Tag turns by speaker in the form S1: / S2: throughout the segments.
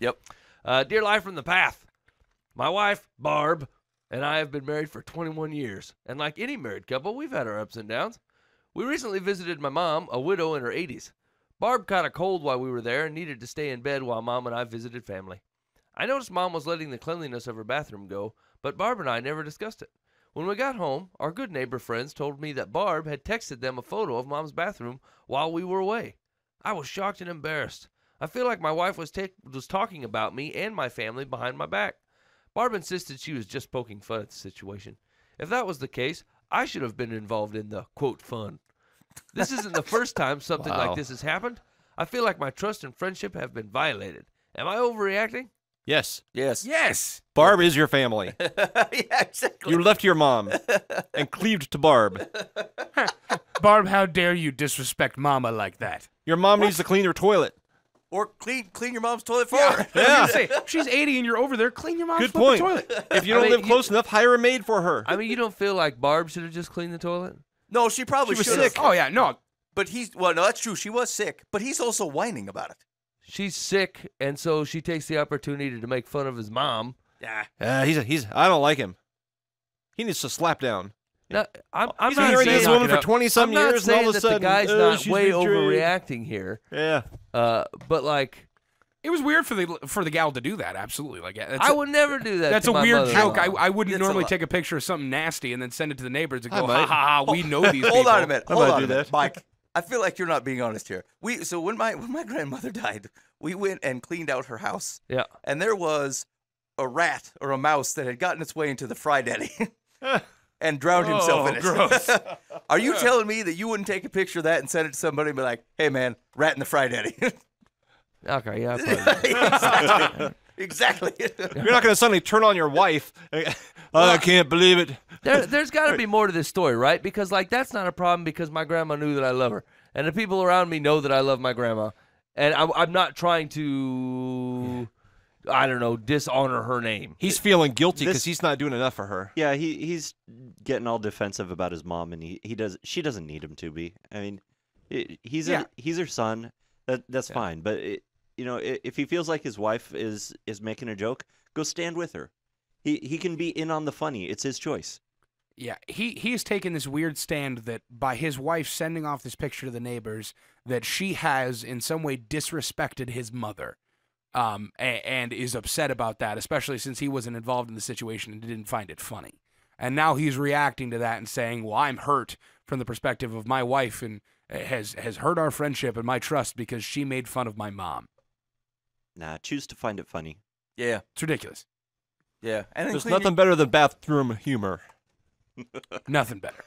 S1: Yep.
S2: Uh, dear live from the path. My wife, Barb, and I have been married for 21 years. And like any married couple, we've had our ups and downs. We recently visited my mom, a widow in her 80s. Barb caught a cold while we were there and needed to stay in bed while mom and I visited family. I noticed mom was letting the cleanliness of her bathroom go, but Barb and I never discussed it. When we got home, our good neighbor friends told me that Barb had texted them a photo of mom's bathroom while we were away. I was shocked and embarrassed. I feel like my wife was, ta- was talking about me and my family behind my back. Barb insisted she was just poking fun at the situation. If that was the case, I should have been involved in the quote fun. This isn't the first time something
S3: Wow.
S2: like this has happened. I feel like my trust and friendship have been violated. Am I overreacting?
S3: Yes.
S1: Yes.
S4: Yes.
S3: Barb is your family.
S1: yeah, exactly.
S3: You left your mom and cleaved to Barb.
S4: Barb, how dare you disrespect Mama like that?
S3: Your mom needs to clean her toilet.
S1: Or clean clean your mom's toilet for her.
S3: Yeah.
S4: Say, she's 80 and you're over there. Clean your mom's
S3: Good
S4: flipping
S3: point.
S4: toilet.
S3: If you don't
S2: mean,
S3: live
S2: you-
S3: close enough, hire a maid for her.
S2: I mean, you don't feel like Barb should have just cleaned the toilet?
S1: No, she probably
S3: She was
S1: should have.
S3: sick.
S4: Oh yeah, no.
S1: But he's well, no, that's true. She was sick, but he's also whining about it.
S2: She's sick, and so she takes the opportunity to make fun of his mom.
S1: Yeah.
S3: Uh, he's a, he's. I don't like him. He needs to slap down.
S2: No, I'm, I'm
S3: he's
S2: not
S3: been married
S2: saying
S3: this woman for twenty some
S2: I'm not
S3: years, and all of a
S2: that
S3: sudden,
S2: the guy's
S3: oh,
S2: not
S3: she's
S2: way
S3: betrayed.
S2: overreacting here.
S3: Yeah.
S2: Uh, but like,
S4: It was weird for the for the gal to do that. Absolutely, like that's
S2: I
S4: a-
S2: would never do that.
S4: That's
S2: to
S4: a
S2: my
S4: weird joke. I, I wouldn't
S1: It's
S4: normally
S1: lot.
S4: take a picture of something nasty and then send it to the neighbors and go, ha ha ha, we know these people.
S1: Hold on a minute. Hold on
S3: do
S1: a minute,
S3: that.
S1: Mike. I feel like you're not being honest here. We so when my when my grandmother died, we went and cleaned out her house,
S2: yeah.
S1: and there was a rat or a mouse that had gotten its way into the fry daddy and drowned himself
S4: Oh,
S1: in it.
S4: gross.
S1: Are you telling me that you wouldn't take a picture of that and send it to somebody and be like, "Hey man, rat in the fry daddy"?
S2: Okay. Yeah. I
S1: exactly.
S3: You're not going to suddenly turn on your wife. I can't believe it.
S2: there, there's got to be more to this story, right? Because like that's not a problem because my grandma knew that I love her, and the people around me know that I love my grandma, and I'm, I'm not trying to, I don't know, dishonor her name.
S3: He's feeling guilty because he's not doing enough for her.
S5: Yeah, he he's getting all defensive about his mom, and he, he does she doesn't need him to be. I mean, i he's
S4: Yeah.
S5: a, he's her son. That that's
S2: Yeah.
S5: fine. But it, you know, i- if he feels like his wife is is making a joke, go stand with her. He he can be in on the funny. It's his choice.
S4: Yeah, he he has taken this weird stand that by his wife sending off this picture to the neighbors that she has in some way disrespected his mother, um, a- and is upset about that, especially since he wasn't involved in the situation and didn't find it funny. And now he's reacting to that and saying, "Well, I'm hurt from the perspective of my wife and has has hurt our friendship and my trust because she made fun of my mom."
S5: Nah, choose to find it funny.
S1: yeah,
S4: It's ridiculous.
S1: yeah. And
S3: There's
S1: clean
S3: nothing better than bathroom humor.
S4: Nothing better.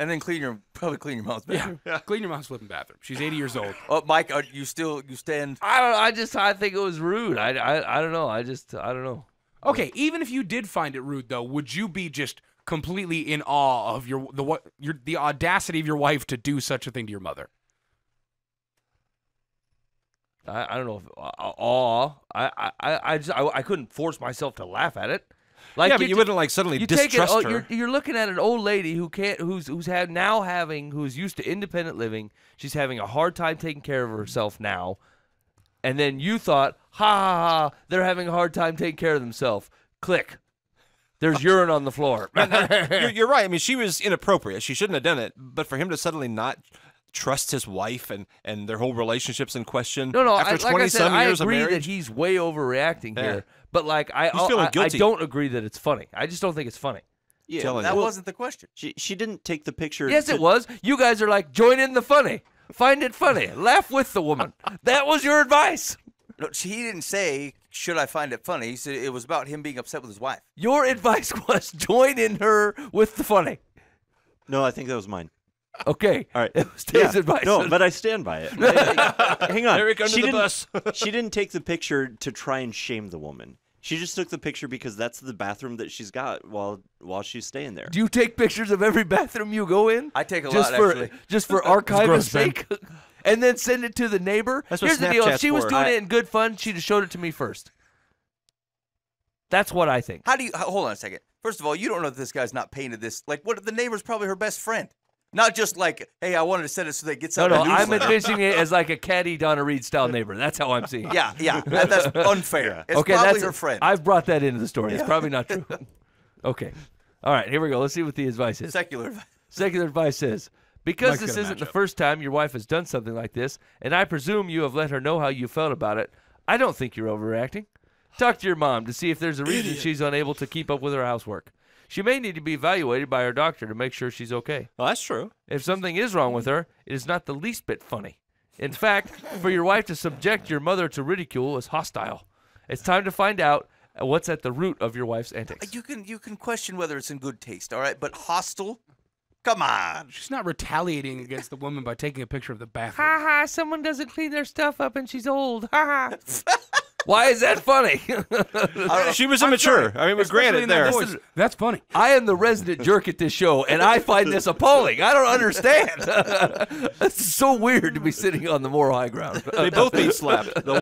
S1: And then clean your probably clean your mom's bathroom.
S4: Yeah.
S1: bathroom.
S4: Clean your mom's flipping bathroom. She's 80 years old.
S1: Oh, Mike, are you still you stand?
S2: I don't. I just. I think it was rude. I. I. I don't know. I just. I don't know.
S4: Okay, even if you did find it rude, though, would you be just completely in awe of your the what your the audacity of your wife to do such a thing to your mother?
S2: I, I don't know if uh, awe. I, I, I just I, I couldn't force myself to laugh at it. Like
S3: yeah, but you wouldn't like suddenly
S2: you take it.
S3: distrust
S2: Oh,
S3: her.
S2: you're, you're looking at an old lady who can't, who's who's had now having, who's used to independent living. She's having a hard time taking care of herself now, and then you thought, ha ha ha, they're having a hard time taking care of themselves. Click. There's urine on the floor.
S3: you're, you're right. I mean, she was inappropriate. She shouldn't have done it. But for him to suddenly not trust his wife and, and their whole relationships in question
S2: No, no.
S3: after
S2: I,
S3: 20
S2: like I said,
S3: some
S2: I
S3: years
S2: agree
S3: of
S2: that he's way overreacting
S3: Yeah.
S2: here. But like, I,
S3: oh,
S2: I, I don't agree that it's funny. I just don't think it's funny.
S5: Yeah,
S3: Telling
S1: That
S3: you.
S1: wasn't the question.
S5: she she didn't take the picture.
S2: Yes,
S5: to-
S2: it was. You guys are like, join in the funny. Find it funny. Laugh with the woman. That was your advice.
S1: No, he didn't say, "Should I find it funny?" He said it was about him being upset with his wife.
S2: Your advice was join in her with the funny.
S5: No, I think that was mine.
S2: Okay.
S5: All right.
S2: It was Dave's
S5: Yeah,
S2: advice.
S5: No, but I stand by it. Hang on.
S3: Eric under
S5: she
S3: the
S5: didn't,
S3: bus.
S5: she didn't take the picture to try and shame the woman. She just took the picture because that's the bathroom that she's got while while she's staying there.
S2: Do you take pictures of every bathroom you go in?
S1: I take a
S2: just
S1: lot,
S2: for
S1: actually.
S2: just for archivist's
S4: gross, Ben.
S2: sake, and then send it to the neighbor.
S3: That's what
S2: Here's the deal: if
S3: Snapchat's
S2: she was doing
S5: I-
S2: it in good fun, she'd have showed it to me first. That's what I think.
S1: How do you hold on a second? First of all, you don't know that this guy's not painted this. Like, what? The neighbor's probably her best friend. Not just like, hey, I wanted to send it so they get
S2: No,
S1: something.
S2: no,
S1: in a
S2: I'm
S1: newsletter.
S2: envisioning it as like a catty Donna Reed style neighbor. That's how I'm seeing it.
S1: Yeah, yeah. that- that's unfair. It's
S2: okay,
S1: probably
S2: that's
S1: her friend.
S2: I've brought that into the story. It's probably not true. okay. All right, here we go. Let's see what the advice is.
S1: Secular advice.
S2: Secular advice says because
S4: Mike's
S2: this isn't the
S4: up.
S2: first time your wife has done something like this, and I presume you have let her know how you felt about it, I don't think you're overreacting. Talk to your mom to see if there's a reason she's unable to keep up with her housework. She may need to be evaluated by her doctor to make sure she's okay.
S3: Well, that's true.
S2: If something is wrong with her, it is not the least bit funny. In fact, for your wife to subject your mother to ridicule is hostile. It's time to find out what's at the root of your wife's antics.
S1: You can you can question whether it's in good taste, all right? But hostile? Come on.
S4: She's not retaliating against the woman by taking a picture of the bathroom.
S2: Ha ha, someone doesn't clean their stuff up and she's old. Ha ha. Why is that funny?
S3: She was immature. I mean, but
S4: Especially
S3: granted,
S4: in that
S3: there.
S4: voice. That's funny.
S2: I am the resident jerk at this show, and I find this appalling. I don't understand. it's so weird to be sitting on the moral high ground.
S3: They both need slapped. The